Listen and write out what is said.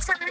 Stop.